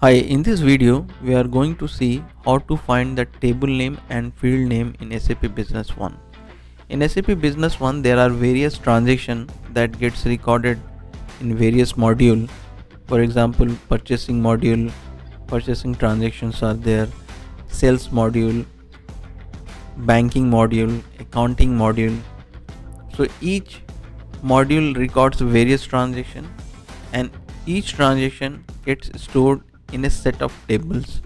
Hi, in this video we are going to see how to find the table name and field name in SAP Business One. In SAP Business One there are various transactions that gets recorded in various module. For example, purchasing module, purchasing transactions are there, sales module, banking module, accounting module. So each module records various transactions and each transaction gets stored in a set of tables.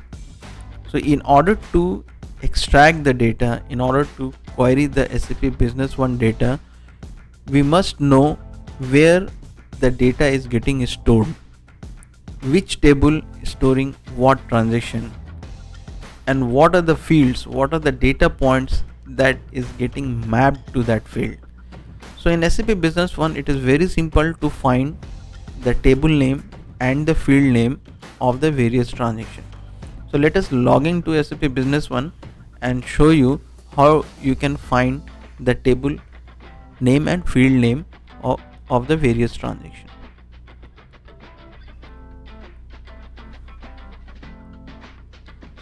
So in order to extract the data in order to query the SAP business one data we must know where the data is getting stored which table is storing what transaction and what are the fields what are the data points that is getting mapped to that field. So in SAP business one it is very simple to find the table name and the field name of the various transactions. So let us log into SAP Business One and show you how you can find the table name and field name of, of the various transactions.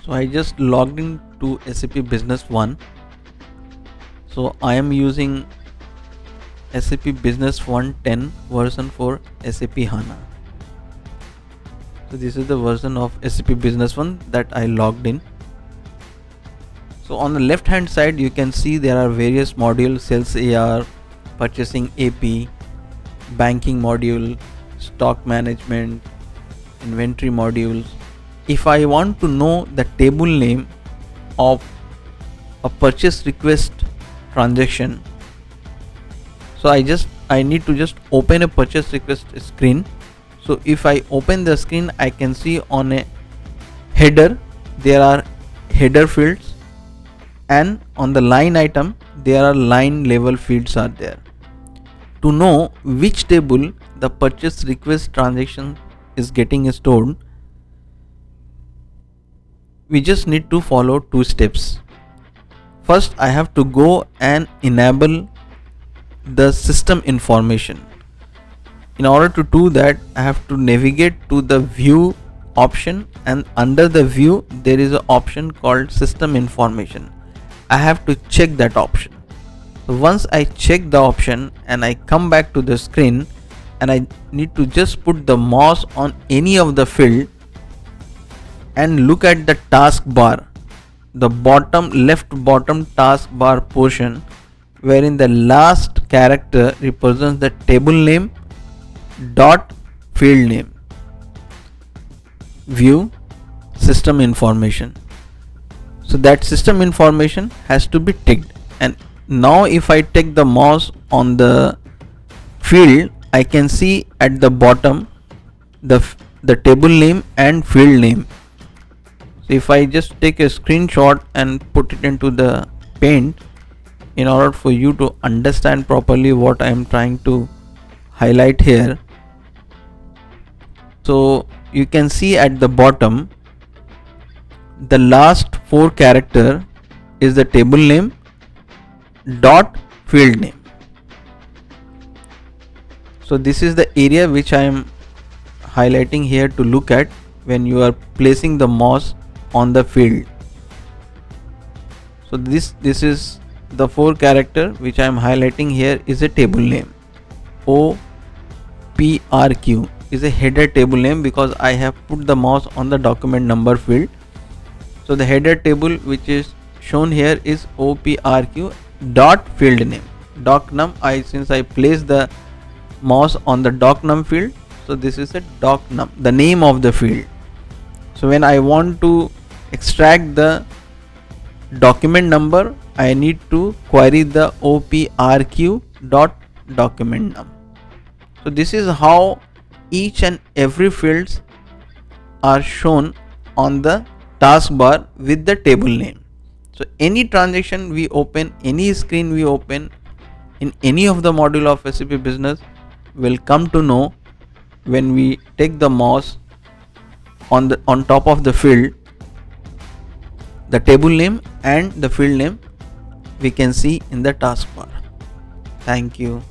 So I just logged into SAP Business One. So I am using SAP Business One 10 version for SAP HANA so this is the version of SAP Business One that I logged in. So on the left hand side you can see there are various modules sales AR purchasing AP banking module stock management inventory modules. If I want to know the table name of a purchase request transaction so I just I need to just open a purchase request screen so if I open the screen I can see on a header there are header fields and on the line item there are line level fields are there. To know which table the purchase request transaction is getting stored we just need to follow two steps. First I have to go and enable the system information in order to do that I have to navigate to the view option and under the view there is an option called system information. I have to check that option. So once I check the option and I come back to the screen and I need to just put the mouse on any of the field and look at the taskbar the bottom left bottom taskbar portion wherein the last character represents the table name dot field name. View system information. So that system information has to be ticked. And now if I take the mouse on the field I can see at the bottom the the table name and field name. So if I just take a screenshot and put it into the paint in order for you to understand properly what I am trying to highlight here so you can see at the bottom the last four character is the table name dot field name. So this is the area which I am highlighting here to look at when you are placing the mouse on the field. So this this is the four character which I am highlighting here is a table name. O P R Q is a header table name because I have put the mouse on the document number field. So the header table which is shown here is OPRQ dot field name. Doc num I since I place the mouse on the doc num field so this is a doc num the name of the field. So when I want to extract the document number I need to query the OPRQ dot document num. So this is how each and every fields are shown on the taskbar with the table name. So any transaction we open any screen we open in any of the module of SAP business will come to know when we take the mouse on the on top of the field the table name and the field name we can see in the taskbar thank you